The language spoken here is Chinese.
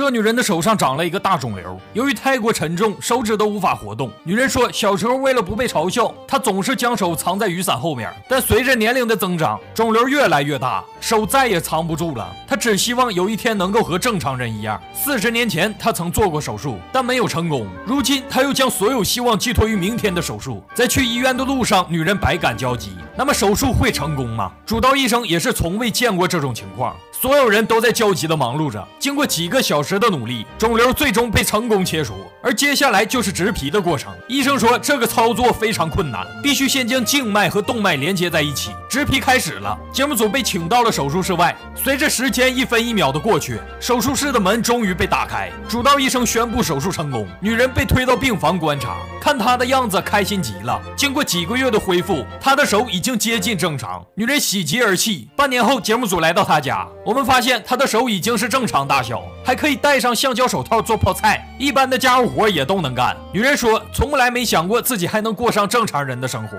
这女人的手上长了一个大肿瘤，由于太过沉重，手指都无法活动。女人说，小时候为了不被嘲笑，她总是将手藏在雨伞后面。但随着年龄的增长，肿瘤越来越大，手再也藏不住了。只希望有一天能够和正常人一样。四十年前，他曾做过手术，但没有成功。如今，他又将所有希望寄托于明天的手术。在去医院的路上，女人百感交集。那么，手术会成功吗？主刀医生也是从未见过这种情况。所有人都在焦急地忙碌着。经过几个小时的努力，肿瘤最终被成功切除。而接下来就是植皮的过程。医生说，这个操作非常困难，必须先将静脉和动脉连接在一起。植皮开始了，节目组被请到了手术室外。随着时间一分一秒的过去，手术室的门终于被打开。主刀医生宣布手术成功，女人被推到病房观察。看她的样子，开心极了。经过几个月的恢复，她的手已经接近正常。女人喜极而泣。半年后，节目组来到她家。我们发现他的手已经是正常大小，还可以戴上橡胶手套做泡菜，一般的家务活也都能干。女人说，从来没想过自己还能过上正常人的生活。